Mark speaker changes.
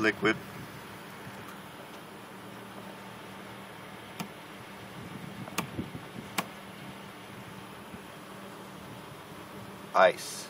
Speaker 1: liquid. Ice.